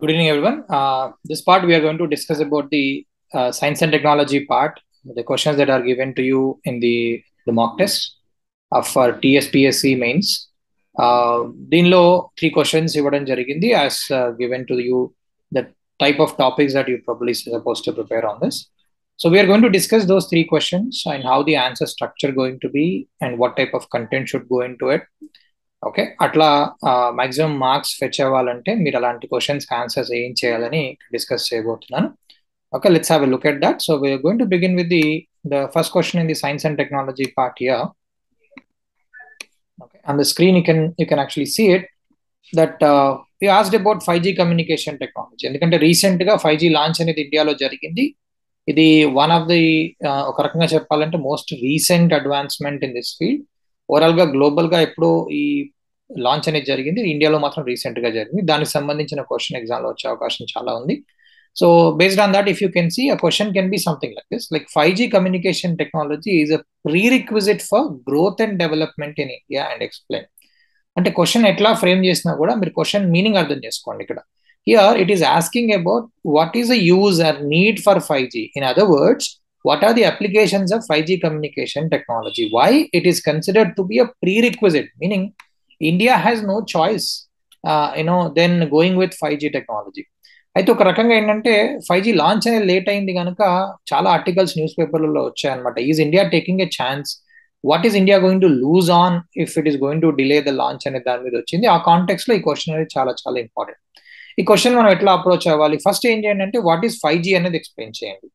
Good evening, everyone. Uh, this part we are going to discuss about the uh, science and technology part, the questions that are given to you in the, the mock test of for TSPSC mains. Uh, దీనిలో three questions ఇవ్వడం జరిగింది as given to you the Type of topics that you probably suppose to prepare on this so we're going to discuss those three questions and how the answer structure going to be and what type of content should go into it okay అట్లా maximum marks fetch అవ్వాలంటే మీరు అలాంటి questions answers ఏం చేయాలని discuss చేయబోతున్నాను. Okay let's have a look at that so we're going to begin with the the first question in the science and technology part here okay on the screen you can you can actually see it that you we asked about 5G communication technology. ఎందుకంటే రీసెంట్గా five G launch అనేది ఇండియాలో జరిగింది. ఇది one of the ఒక రకంగా చెప్పాలంటే most recent advancement in this field ఓవరాల్గా గ్లోబల్గా ఎప్పుడో ఈ లాంచ్ అనేది జరిగింది. ఇండియాలో మాత్రం రీసెంట్గా జరిగింది. దానికి సంబంధించిన క్వశ్చన్ ఎగ్జామ్లో వచ్చే అవకాశం చాలా ఉంది. So based on that if you can see a question can be something like this like five G communication technology is a prerequisite for growth and development in India and explain అంటే question ఎట్లా frame చేసినా కూడా మీరు question meaning అర్థం చేసుకోండి ఇక్కడ here it is asking about what is the use or need for five G in other words what are the applications of 5G communication technology? Why it is considered to be a prerequisite, meaning India has no choice, uh, you know, then going with 5G technology. అయితే ఒక రకంగా ఏంటంటే five G launch అనేది late అయింది కనుక చాలా articles news పేపర్లలో వచ్చాయన్నమాట is India taking a chance what is India going to lose on if it is going to delay the launch అనే దాని మీద వచ్చింది. ఆ కాంటెక్స్లో ఈ క్వశ్చన్ అనేది చాలా చాలా ఇంపార్టెంట్ ఈ క్వశ్చన్ మనం ఎట్లా అప్రోచ్ అవ్వాలి? ఫస్ట్ ఏం చేయండి అంటే వాట్ ఈస్ ఫైవ్ జీ అనేది ఎక్స్ప్లెయిన్ చేయండి.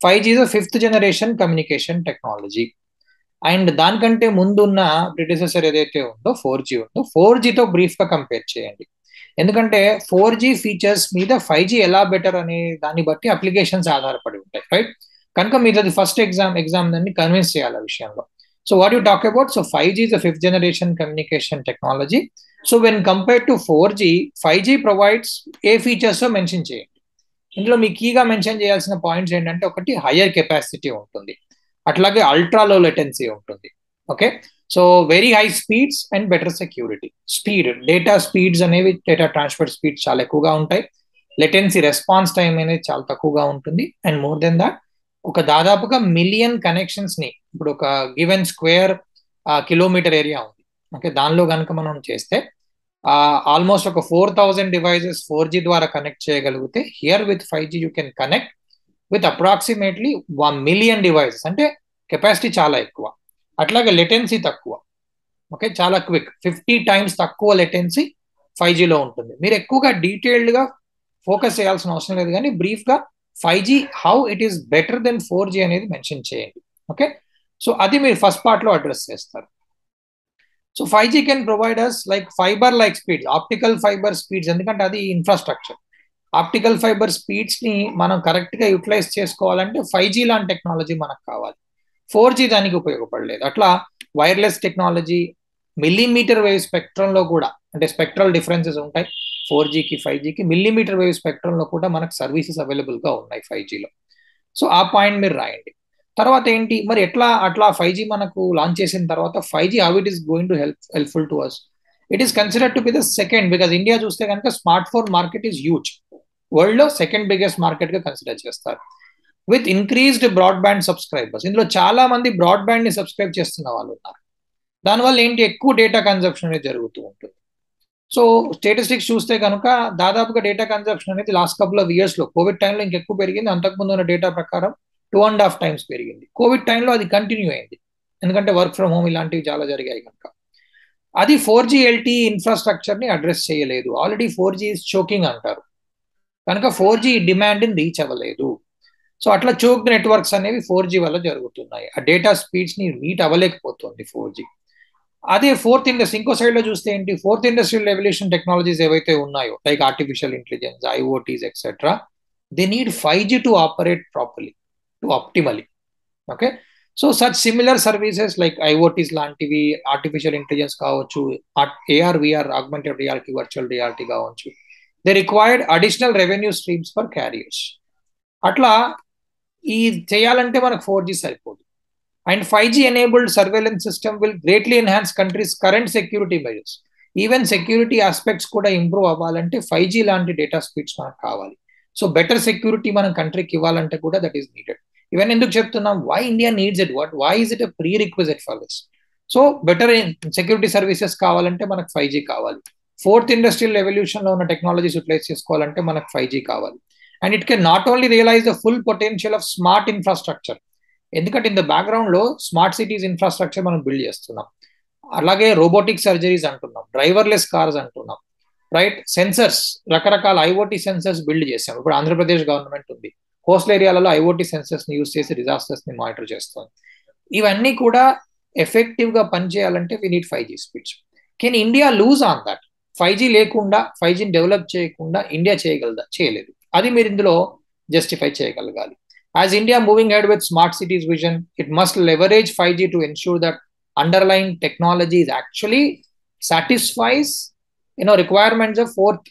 Five G fifth generation communication technology and దానికంటే ముందున్న ప్రిడిసెసర్ ఏదైతే ఉందో ఫోర్ జీ ఉందో ఫోర్ జీతో బ్రీఫ్గా కంపేర్ చేయండి. ఎందుకంటే ఫోర్ జీ ఫీచర్స్ మీద ఫైవ్ జీ ఎలా బెటర్ అనే దాన్ని బట్టి అప్లికేషన్స్ ఆధారపడి ఉంటాయి రైట్ కనుక మీరు అది ఫస్ట్ ఎగ్జామ్ ఎగ్జామ్ దాన్ని కన్విన్స్ చేయాలి ఆ విషయంలో. So what you talk about so five G the fifth generation communication technology so when compare to four G five G provides a features mention చేయండి ఇందులో మీ కీగా మెన్షన్ చేయాల్సిన పాయింట్స్ ఏంటంటే ఒకటి higher capacity ఉంటుంది. అట్లాగే అల్ట్రా లో లెటెన్సీ ఉంటుంది. Okay so very high speeds and better security speed data speeds అనేవి data transfer speeds చాలా ఎక్కువగా ఉంటాయి. లెటెన్సీ రెస్పాన్స్ టైం అనేది చాలా తక్కువగా ఉంటుంది. అండ్ మోర్ దెన్ దాట్ ఒక దాదాపుగా మిలియన్ కనెక్షన్స్ని ఇప్పుడు ఒక గివెన్ స్క్వేర్ కిలోమీటర్ ఏరియా ఉంది. ఓకే దానిలో కనుక మనం చేస్తే ఆల్మోస్ట్ ఒక four thousand devices four G ద్వారా కనెక్ట్ చేయగలిగితే here with five G you can connect with approximately one million devices అంటే కెపాసిటీ చాలా ఎక్కువ. అట్లాగే లెటెన్సీ తక్కువ. ఓకే చాలా క్విక్ ఫిఫ్టీ టైమ్స్ తక్కువ లెటెన్సీ ఫైవ్ జీలో ఉంటుంది. మీరు ఎక్కువగా డీటెయిల్డ్గా ఫోకస్ చేయాల్సిన అవసరం లేదు కానీ బ్రీఫ్గా five G how it is better than four G అనేది మెన్షన్ చేయండి. ఓకే సో అది మీరు ఫస్ట్ పార్ట్లో అడ్రస్ చేస్తారు. So five G can provide us like fibre like speeds optical fibre speeds ఎందుకంటే అది ఇన్ఫ్రాస్ట్రక్చర్ ఆప్టికల్ ఫైబర్ స్పీడ్స్ని మనం కరెక్ట్గా యూటిలైజ్ చేసుకోవాలంటే ఫైవ్ జీ లాంటి టెక్నాలజీ మనకు కావాలి. ఫోర్ జీ దానికి ఉపయోగపడలేదు. అట్లా వైర్లెస్ టెక్నాలజీ మిల్లీమీటర్ వేవ్ స్పెక్ట్రంలో కూడా అంటే స్పెక్ట్రల్ డిఫరెన్సెస్ ఉంటాయి. ఫోర్ జీకి ఫైవ్ జీకి మిల్లీమీటర్ వేవ్ స్పెక్ట్రమ్లో కూడా మనకు సర్వీసెస్ అవైలబుల్గా ఉన్నాయి ఫైవ్ జీలో సో ఆ పాయింట్ మీరు రాయండి. తర్వాత ఏంటి? మరి ఎట్లా అట్లా ఫైవ్ జీ మనకు లాంచ్ చేసిన తర్వాత five G how it is going to help helpful to us it is consider to be the second because India చూస్తే కనుక smart phone market is huge వరల్డ్లో సెకండ్ బిగ్గెస్ట్ మార్కెట్గా కన్సిడర్ చేస్తారు. With increased broadband subscribers ఇందులో చాలా మంది బ్రాడ్బ్యాండ్ని subscribe చేస్తున్న వాళ్ళు ఉన్నారు. దానివల్ల ఏంటి? ఎక్కువ డేటా కన్సప్షన్ అనేది జరుగుతూ ఉంటుంది. సో స్టేటిస్టిక్స్ చూస్తే కనుక దాదాపుగా డేటా కన్జప్షన్ అనేది లాస్ట్ కపుల్ ఆఫ్ ఇయర్స్లో కోవిడ్ టైంలో ఇంకెక్కువ పెరిగింది. అంతకుముందు ఉన్న డేటా ప్రకారం టూ అండ్ హాఫ్ టైమ్స్ పెరిగింది. కోవిడ్ టైంలో అది కంటిన్యూ అయింది. ఎందుకంటే వర్క్ ఫ్రమ్ హోమ్ ఇలాంటివి చాలా జరిగాయి కనుక. అది ఫోర్ జీ ఎల్టీ ఇన్ఫ్రాస్ట్రక్చర్ని అడ్రస్ చేయలేదు. ఆల్రెడీ ఫోర్ జీ చోకింగ్ అంటారు. కనుక ఫోర్ జీ డిమాండ్ రీచ్ అవ్వలేదు. సో అట్లా చోక్ నెట్వర్క్స్ అనేవి ఫోర్ జీ వల్ల జరుగుతున్నాయి. ఆ డేటా స్పీడ్స్ని మీట్ అవ్వలేకపోతుంది ఫోర్ జీ అదే ఫోర్త్ ఇండస్ట్రీ ఇంకో సైడ్లో చూస్తే ఏంటి? ఫోర్త్ ఇండస్ట్రియల్ రెవల్యూషన్ టెక్నాలజీస్ ఏవైతే ఉన్నాయో like artificial intelligence IoTs etcetera they need five G to operate properly to optimally okay so such similar services like IoTs లాంటివి ఆర్టిఫిషియల్ ఇంటెలిజెన్స్ కావచ్చు AR VR augmented reality virtual reality కావచ్చు they required additional revenue streams for carriers అట్లా ఈ చేయాలంటే మనకు four G సరిపోదు. And five G enabled surveillance system will greatly enhance countries current security measures even security aspects కూడా improve అవ్వాలంటే five G లాంటి data speeds మనకు కావాలి. సో బెటర్ సెక్యూరిటీ మనం కంట్రీకి ఇవ్వాలంటే కూడా దట్ ఈస్ నీడెడ్ ఇవన్నీ ఎందుకు చెప్తున్నాం? Why India needs it what why is it prerequisite for this so better security services కావాలంటే మనకు ఫైవ్ జీ కావాలి. ఫోర్త్ ఇండస్ట్రియల్ రెవల్యూషన్లో ఉన్న టెక్నాలజీస్ యూటిలైజ్ చేసుకోవాలంటే మనకు ఫైవ్ జీ కావాలి. And it can not only realise the full potential of smart infrastructure ఎందుకంటే in the బ్యాక్గ్రౌండ్లో స్మార్ట్ సిటీస్ ఇన్ఫ్రాస్ట్రక్చర్ మనం బిల్డ్ చేస్తున్నాం. అలాగే రోబోటిక్ సర్జరీస్ అంటున్నాం డ్రైవర్లెస్ కార్స్ అంటున్నాం రైట్? సెన్సర్స్ రకరకాల ఐఓటీ సెన్సర్స్ బిల్డ్ చేసాం ఇప్పుడు ఆంధ్రప్రదేశ్ గవర్నమెంట్ ఉంది. కోస్టల్ ఏరియాలలో ఐఓటీ సెన్సర్స్ని యూస్ చేసి డిజాస్టర్స్ని మానిటర్ చేస్తాం ఇవన్నీ కూడా ఎఫెక్టివ్గా పనిచేయాలంటే we need five G speeds can India lose on that five G లేకుండా ఫైవ్ జీని డెవలప్ చేయకుండా ఇండియా చేయగలదా? చేయలేదు. అది మీరు ఇందులో జస్టిఫై చేయగలగాలి. As India moving head with smart cities vision it must leverage five G to ensure that underline technology is actually satisfies you know requirements of fourth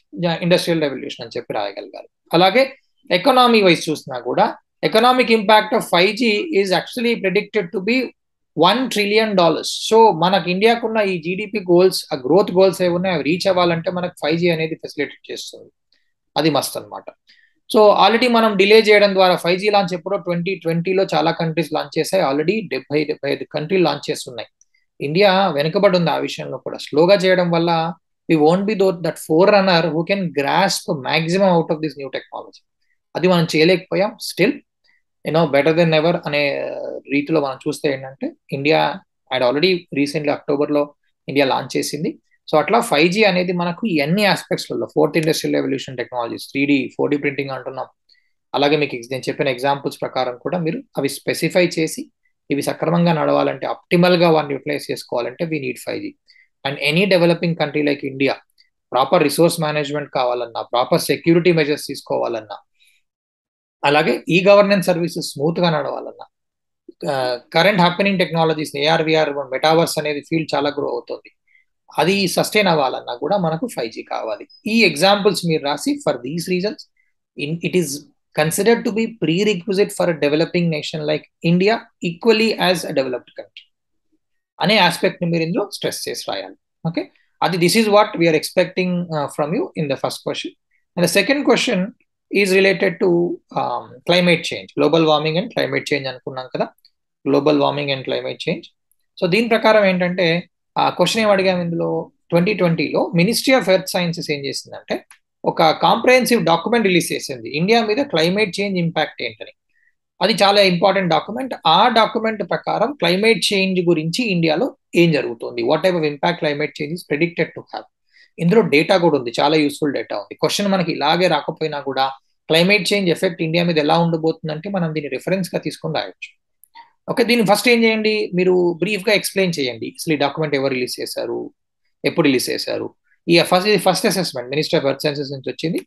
industrial revolution అని చెప్పి రాయగలిగారు. అలాగే ఎకనామీ వైజ్ చూసినా కూడా economic impact of five G is actually predicted to be one trillion dollars so మనకు ఇండియాకున్న ఈ GDP goals ఆ గ్రోత్ గోల్స్ ఏవి ఉన్నాయి అవి రీచ్ అవ్వాలంటే మనకు ఫైవ్ జీ అనేది ఫెసిలిటేట్ చేస్తుంది. అది మస్త్ అనమాట సో ఆల్రెడీ మనం డిలే చేయడం ద్వారా ఫైవ్ జీ లాంచ్ ఎప్పుడో ట్వంటీ ట్వంటీలో చాలా కంట్రీస్ లాంచ్ చేశాయి. ఆల్రెడీ డెబ్బై డెబ్బై ఐదు కంట్రీలు లాంచ్ చేస్తున్నాయి. ఇండియా వెనుకబడి ఉంది ఆ విషయంలో కూడా. స్లోగా చేయడం వల్ల we won't be though that forerunner who can grasp maximum out of this new technology అది మనం చేయలేకపోయాం. Still you know better than ever అనే రీతిలో మనం చూస్తే ఏంటంటే ఇండియా అండ్ ఆల్రెడీ రీసెంట్లీ అక్టోబర్లో ఇండియా లాంచ్ చేసింది. సో అట్లా ఫైవ్ జీ అనేది మనకు ఎన్ని ఆస్పెక్ట్స్లలో fourth industrial revolution technologies three D four D printing అంటున్నాం. అలాగే మీకు నేను చెప్పిన ఎగ్జాంపుల్స్ ప్రకారం కూడా మీరు అవి స్పెసిఫై చేసి ఇవి సక్రమంగా నడవాలంటే ఆప్టిమల్గా వాడిని యూటిలైజ్ చేసుకోవాలంటే we need five G and any developing country like India proper resource management కావాలన్నా ప్రాపర్ సెక్యూరిటీ మెజర్స్ తీసుకోవాలన్నా అలాగే ఈ గవర్నెన్స్ సర్వీసెస్ స్మూత్గా నడవాలన్నా current happening technologies AR VR metaverse అనేది ఫీల్డ్ చాలా గ్రో అవుతుంది. అది సస్టైన్ అవ్వాలన్నా కూడా మనకు ఫైవ్ జీ కావాలి. ఈ ఎగ్జాంపుల్స్ మీరు రాసి for these reasons in it is considered to be prerequisite for developing nation like India equally as a developed country అనే ఆస్పెక్ట్ని మీరు ఇందులో స్ట్రెస్ చేసి రాయాలి. ఓకే అది this is what we're expecting from you in the first question and the second question is related to climate change global warming and climate change అనుకున్నాం కదా. Global warming and climate change so దీని ప్రకారం ఏంటంటే ఆ question ఏం అడిగాము ఇందులో? Twenty ట్వంటీలో మినిస్ట్రీ ఆఫ్ ఎర్త్ సైన్సెస్ ఏం చేసిందంటే ఒక కాంప్రహెన్సివ్ డాక్యుమెంట్ రిలీజ్ చేసింది. ఇండియా మీద క్లైమేట్ చేంజ్ ఇంపాక్ట్ ఏంటని. అది చాలా ఇంపార్టెంట్ డాక్యుమెంట్ ఆ డాక్యుమెంట్ ప్రకారం క్లైమేట్ చేంజ్ గురించి ఇండియాలో ఏం జరుగుతుంది? What type of impact climate change is predicted to have ఇందులో డేటా కూడా ఉంది. చాలా యూస్ఫుల్ డేటా ఉంది. క్వశ్చన్ మనకి ఇలాగే రాకపోయినా కూడా క్లైమేట్ చేంజ్ ఎఫెక్ట్ ఇండియా మీద ఎలా ఉండబోతుందంటే మనం దీన్ని రిఫరెన్స్గా తీసుకొని రాయొచ్చు. ఓకే దీన్ని ఫస్ట్ ఏం చేయండి? మీరు బ్రీఫ్గా ఎక్స్ప్లెయిన్ చేయండి. అసలు ఈ డాక్యుమెంట్ ఎవరు రిలీజ్ చేశారు? ఎప్పుడు రిలీజ్ చేశారు? ఈ first first assessment minister of earth sciences నుంచి వచ్చింది.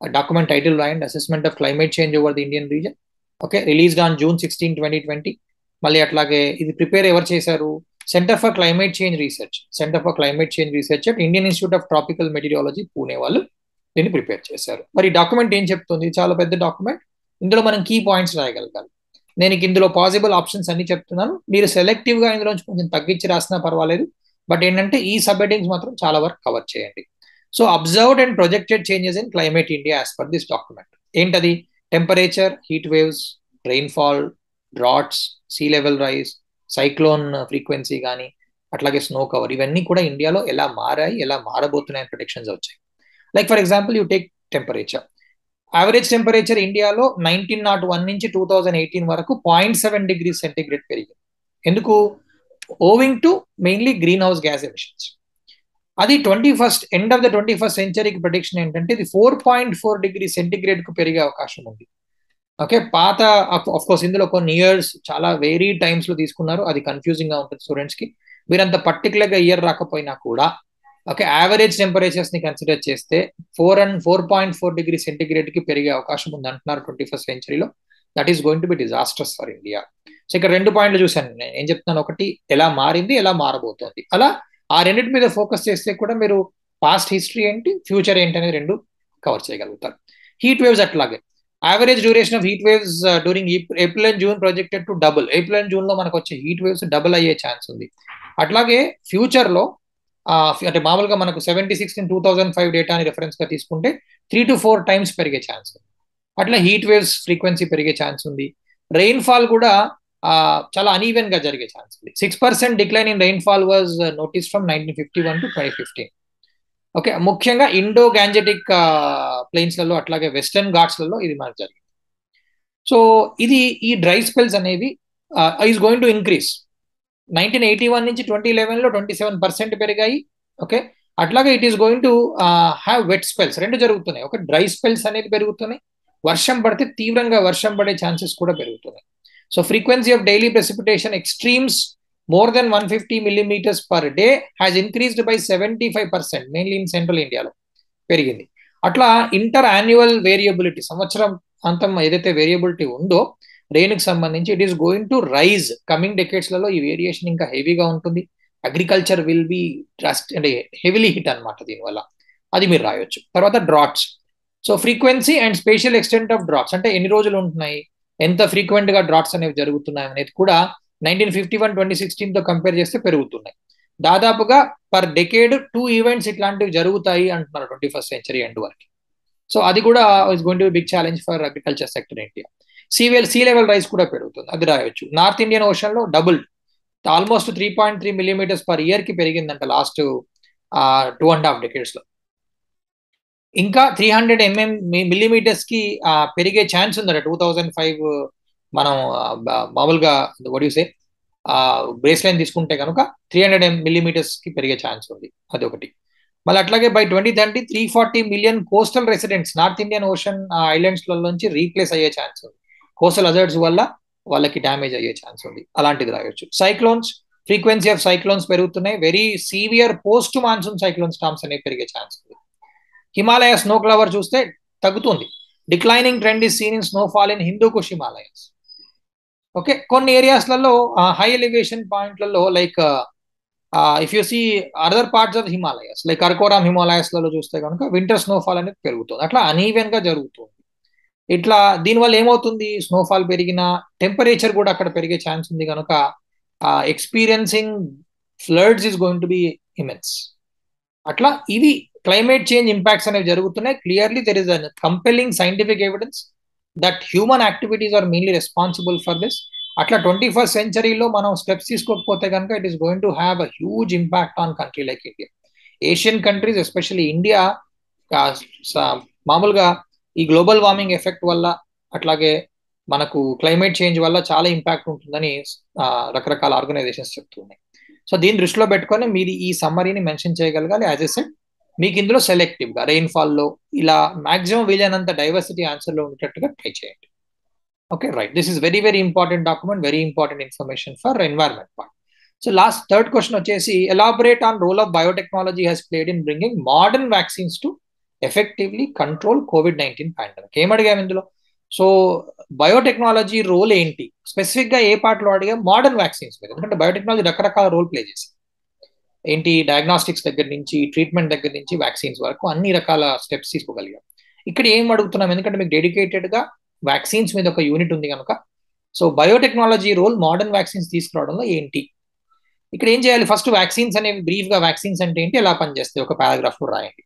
డాక్యుమెంట్ టైటిల్ రాయండి. Assessment of climate change over the Indian region okay release on June sixteen twenty twenty మళ్ళీ అట్లాగే ఇది ప్రిపేర్ ఎవరు చేశారు? Centre for climate change research centre for climate change research at Indian institute of tropical meteorology Pune వాళ్ళు దీన్ని prepare చేశారు. మరి document ఏం చెప్తుంది? చాలా పెద్ద డాక్యుమెంట్ ఇందులో మనం కీ పాయింట్స్ రాయగలగాలి నేను ఇందులో పాసిబుల్ ఆప్షన్స్ అన్ని చెప్తున్నాను. మీరు సెలెక్టివ్గా ఇందులో కొంచెం తగ్గించి రాసినా పర్వాలేదు. బట్ ఏంటంటే ఈ సబ్ హెడ్డింగ్స్ మాత్రం చాలా వరకు కవర్ చేయండి. So observed and projected changes in climate India as per this document ఏంటది? Temperature heat waves rainfall droughts sea level rise cyclone frequency కానీ అట్లాగే స్నో కవర్ ఇవన్నీ కూడా ఇండియాలో ఎలా మారాయి ఎలా మారబోతున్నాయి ప్రొడిక్షన్స్ వచ్చాయి. Like for example you take temperature average temperature ఇండియాలో నైన్టీన్ నాట్ వన్ నుంచి టూ థౌజండ్ ఎయిటీన్ వరకు పాయింట్ సెవెన్ డిగ్రీ సెంటీగ్రేడ్ పెరిగింది. ఎందుకు? Owing to mainly green house gas emissions అది twenty first end of the twenty first సెంచరీకి prediction ఏంటంటే ఇది four point four degree సెంటీగ్రేడ్కు పెరిగే అవకాశం ఉంది. ఓకే పాత ఆఫ్ కోర్స్ ఇందులో కొన్ని ఇయర్స్ చాలా వేరీ టైమ్స్లో తీసుకున్నారు. అది కన్ఫ్యూజింగ్గా ఉంటుంది స్టూడెంట్స్కి. మీరంత పర్టికులర్గా ఇయర్ రాకపోయినా కూడా ఓకే యావరేజ్ టెంపరేచర్స్ని కన్సిడర్ చేస్తే four and four point four degree సెంటిగ్రేడ్కి పెరిగే అవకాశం ఉంది అంటున్నారు twenty first సెంచరీలో that is going to be disasters for India so ఇక్కడ రెండు పాయింట్లు చూశాను. నేను ఏం చెప్తున్నాను? ఒకటి ఎలా మారింది ఎలా మారబోతోంది? అలా ఆ రెండింటి మీద ఫోకస్ చేస్తే కూడా మీరు పాస్ట్ హిస్టరీ ఏంటి ఫ్యూచర్ ఏంటి అనేది రెండు కవర్ చేయగలుగుతారు. హీట్ వేవ్స్ అట్లాగే. Average duration of heat waves during April and June projected to double April and జూన్లో మనకు వచ్చే హీట్ వేవ్స్ డబుల్ అయ్యే ఛాన్స్ ఉంది. అట్లాగే ఫ్యూచర్లో అంటే మామూలుగా మనకు seventy six two thousand five డేటాని రిఫరెన్స్గా తీసుకుంటే త్రీ టు ఫోర్ టైమ్స్ పెరిగే ఛాన్స్ అట్లా హీట్ వేవ్స్ ఫ్రీక్వెన్సీ పెరిగే ఛాన్స్ ఉంది. రెయిన్ ఫాల్ కూడా చాలా అనీవెన్గా జరిగే ఛాన్స్ ఉంది. Six percent decline in rainfall was notice from nineteen fifty one to twenty fifteen okay ముఖ్యంగా ఇండో గ్యాంజెటిక్ ప్లేన్స్లలో అట్లాగే వెస్టర్న్ ఘాట్స్లలో ఇది మనకు జరిగింది. సో ఇది ఈ డ్రై స్పెల్స్ అనేవి is going to increase nineteen eighty one నుంచి ట్వంటీ లెవెన్లో ట్వంటీ సెవెన్ పర్సెంట్ పెరిగాయి. ఓకే? అట్లాగే it is going to have wet spells రెండు జరుగుతున్నాయి. ఒక డ్రై స్పెల్స్ అనేది పెరుగుతున్నాయి. వర్షం పడితే తీవ్రంగా వర్షం పడే ఛాన్సెస్ కూడా పెరుగుతున్నాయి. So frequency of daily precipitation extremes more than one fifty millimetres per day has increased by seventy five percent mainly in central ఇండియాలో పెరిగింది. అట్లా ఇంటర్ యాన్యువల్ వేరియబిలిటీ సంవత్సరం అంతం ఏదైతే వేరియబిలిటీ ఉందో రెయిన్కి సంబంధించి it is going to rise coming డెకేట్స్లలో ఈ వేరియేషన్ ఇంకా హెవీగా ఉంటుంది. అగ్రికల్చర్ విల్ బి ట్రస్ట్ అంటే హెవీలీ హిట్ అనమాట దీనివల్ల. అది మీరు రాయొచ్చు. తర్వాత droughts so frequency and spatial extent of droughts అంటే ఎన్ని రోజులు ఉంటున్నాయి? ఎంత ఫ్రీక్వెంట్గా డ్రాట్స్ అనేవి జరుగుతున్నాయి అనేది కూడా నైన్టీన్ ఫిఫ్టీ వన్ ట్వంటీ సిక్స్టీన్తో కంపేర్ చేస్తే పెరుగుతున్నాయి. దాదాపుగా పర్ డెకేడ్ టూ ఈవెంట్స్ ఇట్లాంటివి జరుగుతాయి అంటున్నారు ట్వంటీ ఫస్ట్ సెంచరీ ఎండ్ వరకు. సో అది కూడా is going to big challenge for agriculture sector India sea level sea level rise కూడా పెరుగుతుంది. అది రాయొచ్చు. North Indian ఓషన్లో double. Almost three point three millimetres per ఇయర్కి పెరిగిందంట లాస్ట్ టూ అండ్ హాఫ్ డెకేడ్స్లో ఇంకా త్రీ హండ్రెడ్ ఎంఎం మిల్లీమీటర్స్కి పెరిగే ఛాన్స్ ఉందట. టూ థౌజండ్ ఫైవ్ మనం మామూలుగా వడిసే బ్రేస్ లైన్ తీసుకుంటే కనుక త్రీ హండ్రెడ్ ఎం మిల్లీమీటర్స్కి పెరిగే ఛాన్స్ ఉంది. అది ఒకటి. మళ్ళీ అట్లాగే by twenty thirty three forty million coastal residents north Indian ocean islands నుంచి రీప్లేస్ అయ్యే ఛాన్స్ ఉంది. కోసల్ అజర్ట్స్ వల్ల వాళ్ళకి డ్యామేజ్ అయ్యే ఛాన్స్ ఉంది. అలాంటిది రాయొచ్చు. సైక్లోన్స్ ఫ్రీక్వెన్సీ ఆఫ్ సైక్లోన్స్ పెరుగుతున్నాయి. Very severe post monsoon cyclone storms అనేవి పెరిగే ఛాన్స్ ఉంది. హిమాలయ స్నో క్లవర్ చూస్తే తగ్గుతుంది. Declining trend is seen in snowfall in Hindu Kush Himalayas. Okay? కొన్ని ఏరియాస్లలో హై ఎలివేషన్ పాయింట్లలో like if you see other parts of Himalayas like Karakoram హిమాలయస్లలో చూస్తే కనుక వింటర్ స్నోఫాల్ అనేది పెరుగుతుంది. అట్లా అనీవెన్గా జరుగుతుంది. ఇట్లా దీనివల్ల ఏమవుతుంది? స్నోఫాల్ పెరిగిన టెంపరేచర్ కూడా అక్కడ పెరిగే ఛాన్స్ ఉంది కనుక experiencing floods is going to be immense అట్లా ఇవి క్లైమేట్ చేంజ్ ఇంపాక్ట్స్ అనేవి జరుగుతున్నాయి. Clearly there is a compelling scientific evidence that human activities are mainly responsible for this అట్లా ట్వంటీ ఫస్ట్ సెంచరీలో మనం స్టెప్స్ తీసుకోకపోతే కనుక it is going to have a huge impact on country like India Asian countries especially India మామూలుగా ఈ global warming effect వల్ల అట్లాగే మనకు క్లైమేట్ చేంజ్ వల్ల చాలా ఇంపాక్ట్ ఉంటుందని రకరకాల ఆర్గనైజేషన్స్ చెప్తున్నాయి. సో దీన్ని దృష్టిలో పెట్టుకొని మీరు ఈ సమ్మరీని మెన్షన్ చేయగలగాలి. యాజ్ ఎ సెట్ మీకు ఇందులో సెలెక్టివ్గా రెయిన్ఫాల్లో ఇలా మాక్సిమం వీలైనంత డైవర్సిటీ ఆన్సర్లో ఉండేటట్టుగా ట్రై చేయండి. Okay right this is very very important document very important information for environment part so last third question వచ్చేసి elaborate on role of biotechnology has played in bringing modern vaccines to effectively control COVID nineteen pandemic ఏం ఇందులో? So biotechnology role ఏంటి? స్పెసిఫిక్గా ఏ పార్ట్లో అడిగా? Modern vaccines మీద. ఎందుకంటే biotechnology రకరకాల రోల్ ప్లే చేసింది. ఏంటి? డయాగ్నాస్టిక్స్ దగ్గర నుంచి ట్రీట్మెంట్ దగ్గర నుంచి వ్యాక్సిన్స్ వరకు అన్ని రకాల స్టెప్స్ తీసుకోగలిగాం. ఇక్కడ ఏం అడుగుతున్నాం? ఎందుకంటే మీకు డెడికేటెడ్గా వ్యాక్సిన్స్ మీద ఒక యూనిట్ ఉంది కనుక. So biotechnology role modern vaccines తీసుకురావడంలో ఏంటి? ఇక్కడ ఏం చేయాలి? ఫస్ట్ వ్యాక్సిన్స్ అనేవి బ్రీఫ్గా వ్యాక్సిన్స్ అంటే ఏంటి? ఎలా పనిచేస్తాయి? ఒక పారాగ్రాఫ్లో రాయండి.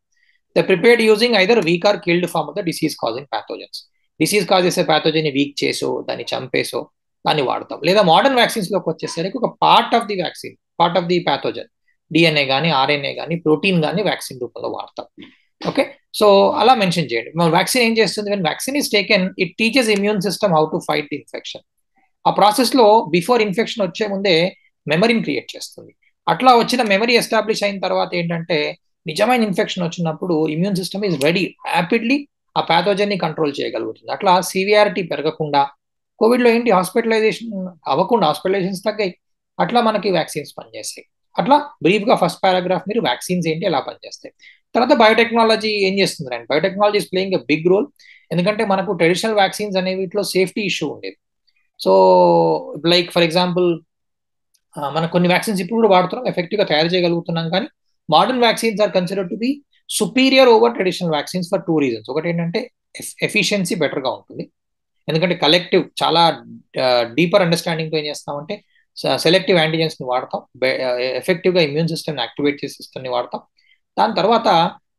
The prepared using either weak or killed form of the disease causing pathogens disease cause చేసే ప్యాథోజన్ వీక్ చేసో దాన్ని చంపేసో దాన్ని వాడతాం. లేదా మోడర్న్ వ్యాక్సిన్స్లోకి వచ్చేసరికి ఒక part of the vaccine part of the pathogen DNA కానీ ఆర్ఎన్ఏ కానీ ప్రోటీన్ కానీ వ్యాక్సిన్ రూపంలో వాడతాం. ఓకే సో అలా మెన్షన్ చేయండి. వ్యాక్సిన్ ఏం చేస్తుంది? When vaccine is taken it teaches immune system how to fight the infection ఆ ప్రాసెస్లో బిఫోర్ ఇన్ఫెక్షన్ వచ్చే ముందే మెమరీని క్రియేట్ చేస్తుంది. అట్లా వచ్చిన మెమరీ ఎస్టాబ్లిష్ అయిన తర్వాత ఏంటంటే నిజమైన ఇన్ఫెక్షన్ వచ్చినప్పుడు immune system is ready rapidly ఆ ప్యాథోజన్ని కంట్రోల్ చేయగలుగుతుంది. అట్లా సివియారిటీ పెరగకుండా కోవిడ్లో ఏంటి హాస్పిటలైజేషన్ అవ్వకుండా హాస్పిటలైజేషన్స్ తగ్గాయి అట్లా మనకి వ్యాక్సిన్స్ పనిచేస్తాయి. అట్లా బ్రీఫ్గా ఫస్ట్ పారాగ్రాఫ్ మీరు వ్యాక్సిన్స్ ఏంటి ఎలా పనిచేస్తాయి. తర్వాత బయోటెక్నాలజీ ఏం చేస్తుంది అండి biotechnology is playing a big role ఎందుకంటే మనకు ట్రెడిషనల్ వ్యాక్సిన్స్ అనేవి వీటిలో సేఫ్టీ ఇష్యూ ఉండేది. సో లైక్ ఫర్ ఎగ్జాంపుల్ మనం కొన్ని వ్యాక్సిన్స్ ఇప్పుడు కూడా వాడుతున్నాం ఎఫెక్టివ్గా తయారు చేయగలుగుతున్నాం కానీ modern vaccines are consider to be superior over traditional vaccines for two reasons ఒకటి ఏంటంటే ఎఫిషియన్సీ బెటర్గా ఉంటుంది. ఎందుకంటే కలెక్టివ్ చాలా డీపర్ అండర్స్టాండింగ్తో ఏం చేస్తామంటే సెలెక్టివ్ యాంటీజెన్స్ని వాడతాం. ఎఫెక్టివ్గా ఇమ్యూన్ సిస్టమ్ని యాక్టివేట్ చేసే సిస్టమ్ని వాడతాం. దాని తర్వాత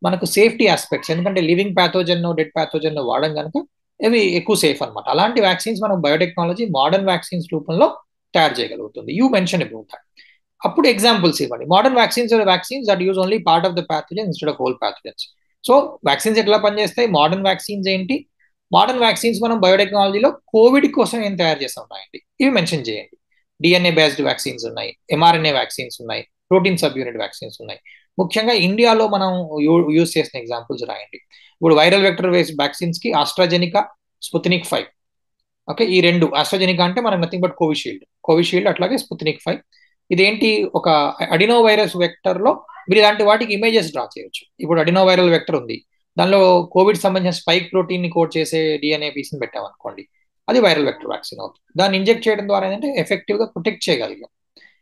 మనకు సేఫ్టీ ఆస్పెక్ట్స్ ఎందుకంటే లివింగ్ ప్యాథోజన్ డెడ్ ప్యాథోజన్ వాడడం కనుక ఇవి ఎక్కువ సేఫ్ అనమాట అలాంటి వ్యాక్సిన్స్ మనం బయోటెక్నాలజీ మోడర్న్ వ్యాక్సిన్స్ రూపంలో తయారు చేయగలుగుతుంది. యూ మెన్షన్ అబౌట్ దట్ అప్పుడు ఎగ్జాంపుల్స్ ఇవ్వండి modern vaccines vaccines that use only part of the pathogen instead of whole pathogens so vaccines ఎట్లా పనిచేస్తాయి? మోడర్న్ వ్యాక్సిన్స్ ఏంటి? మోడర్న్ వ్యాక్సిన్స్ మనం బయోటెక్నాలజీలో కోవిడ్ కోసం ఏం తయారు చేస్తూ ఉన్నాయండి? ఇవి మెన్షన్ చేయండి. డిఎన్ఏ బేస్డ్ వ్యాక్సిన్స్ ఉన్నాయి ఎంఆర్ఎన్ఏ వ్యాక్సిన్స్ ఉన్నాయి ప్రోటీన్ సబ్ యూనిట్ వ్యాక్సిన్స్ ఉన్నాయి. ముఖ్యంగా ఇండియాలో మనం యూజ్ చేసిన ఎగ్జాంపుల్స్ రాయండి. ఇప్పుడు వైరల్ వెక్టర్ బేస్డ్ వ్యాక్సిన్స్కి ఆస్ట్రాజెనికా స్పుత్నిక్ ఫైవ్ ఓకే ఈ రెండు. ఆస్ట్రాజెనికా అంటే మనకు నథింగ్ బట్ కోవిషీల్డ్ కోవిషీల్డ్ అట్లాగే స్పుత్నిక్ ఫైవ్ ఇదేంటి ఒక అడినో వైరస్ వెక్టర్లో మీరు ఇలాంటి వాటికి ఇమేజెస్ డ్రా చేయొచ్చు. ఇప్పుడు అడినో వైరల్ వెక్టర్ ఉంది. దానిలో కోవిడ్ సంబంధించిన స్పైక్ ప్రోటీన్ని కోడ్ చేసే డిఎన్ఏ పీస్ని పెట్టామనుకోండి అది వైరల్ వెక్టర్ వ్యాక్సిన్ అవుతుంది. దాన్ని ఇంజెక్ట్ చేయడం ద్వారా ఏంటంటే ఎఫెక్టివ్గా ప్రొటెక్ట్ చేయగలిగాం.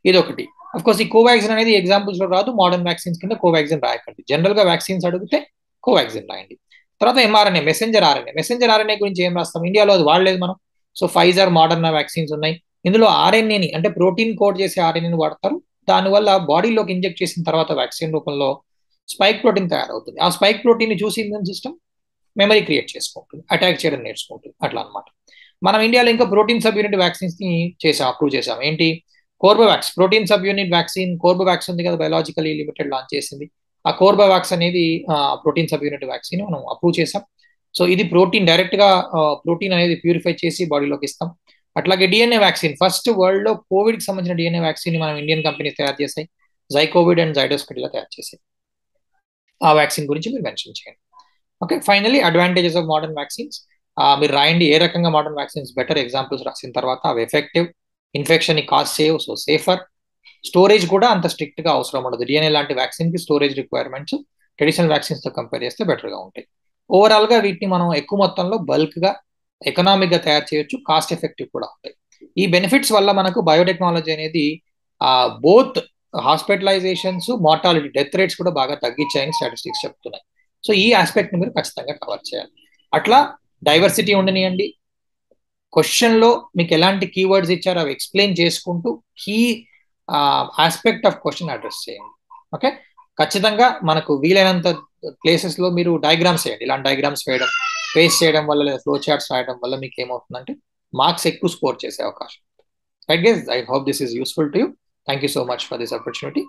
ఇదొకటి. కోర్స్ ఈ కోవాక్సిన్ అనేది ఎగ్జాంపుల్స్లో రాదు. మోడర్న్ వ్యాక్సిన్స్ కింద కోవాక్సిన్ రాయకండి. జనరల్గా వ్యాక్సిన్స్ అడిగితే కోవాక్సిన్ రాయండి. తర్వాత mRNA messenger RNA messenger RNA గురించి ఏం రాస్తాం? ఇండియాలో అది వాడలేదు మనం. సో ఫైజర్ మోడర్న్ వ్యాక్సిన్స్ ఉన్నాయి. ఇందులో ఆర్ఎన్ఏని అంటే ప్రోటీన్ కోడ్ చేసే ఆర్ఎన్ఏని వాడతారు. దానివల్ల బాడీలోకి ఇంజెక్ట్ చేసిన తర్వాత వ్యాక్సిన్ రూపంలో స్పైక్ ప్రోటీన్ తయారవుతుంది. ఆ స్పైక్ ప్రోటీన్ చూసి ఇమ్యూన్ సిస్టమ్ మెమరీ క్రియేట్ చేసుకుంటుంది అటాక్ చేయడం నేర్చుకుంటుంది. అట్లా అనమాట మనం ఇండియాలో ఇంకా ప్రోటీన్ సబ్ యూనిట్ వ్యాక్సిన్స్ని చేసాం అప్రూవ్ చేసాం. ఏంటి? Corbevax. Protein sub unit vaccine Corbevax ఉంది కదా బయలాజికలీ లిమిటెడ్ లాంచ్ చేసింది. ఆ కోర్బోవాక్స్ అనేది ప్రోటీన్ సబ్ యూనిట్ వ్యాక్సిన్ మనం అప్రూవ్ చేసాం. సో ఇది ప్రోటీన్ డైరెక్ట్గా ప్రోటీన్ అనేది ప్యూరిఫై చేసి బాడీలోకి ఇస్తాం. అట్లాగే డిఎన్ఏ వ్యాక్సిన్ ఫస్ట్ వరల్డ్లో కోవిడ్కి సంబంధించిన డిఎన్ఏ వ్యాక్సిన్ మనం ఇండియన్ కంపెనీస్ తయారు చేసాయి జైకోవిడ్ అండ్ జైడోస్కిటిలా తయారు చేసాయి ఆ వ్యాక్సిన్ గురించి మీరు మెన్షన్ చేయండి. Okay finally advantages of modern vaccines మీరు రాయండి ఏ రకంగా మోడర్న్ వ్యాక్సిన్స్ బెటర్ ఎగ్జాంపుల్స్ రాసిన తర్వాత అవి effective ఇన్ఫెక్షన్ని cause safe so safer storage కూడా అంత స్ట్రిక్ట్గా అవసరం ఉండదు. డిఎన్ఏ లాంటి వ్యాక్సిన్కి స్టోరేజ్ రిక్వైర్మెంట్స్ ట్రెడిషనల్ వ్యాక్సిన్స్తో కంపేర్ చేస్తే బెటర్గా ఉంటాయి. ఓవరాల్గా వీటిని మనం ఎక్కువ మొత్తంలో బల్క్గా ఎకనామిక్గా తయారు చేయొచ్చు కాస్ట్ ఎఫెక్టివ్ కూడా ఉంటాయి. ఈ బెనిఫిట్స్ వల్ల మనకు బయోటెక్నాలజీ అనేది both hospitalisations mortality death rates కూడా బాగా తగ్గించాయని స్టాటిస్టిక్స్ చెప్తున్నాయి. సో ఈ ఆస్పెక్ట్ని మీరు ఖచ్చితంగా కవర్ చేయాలి. అట్లా డైవర్సిటీ ఉండనియండి. క్వశ్చన్లో మీకు ఎలాంటి కీవర్డ్స్ ఇచ్చారో అవి ఎక్స్ప్లెయిన్ చేసుకుంటూ key aspect of question address చేయండి. ఓకే ఖచ్చితంగా మనకు వీలైనంత ప్లేసెస్లో మీరు డయాగ్రామ్స్ వేయండి ఇలాంటి డయాగ్రామ్స్ వేయడం పేస్ట్ చేయడం వల్ల లేదా ఫ్లో చార్ట్స్ రాయడం వల్ల మీకు ఏమవుతుందంటే మార్క్స్ ఎక్కువ స్కోర్ చేసే అవకాశం. Right guys I hope this is useful to you thank you so much for this opportunity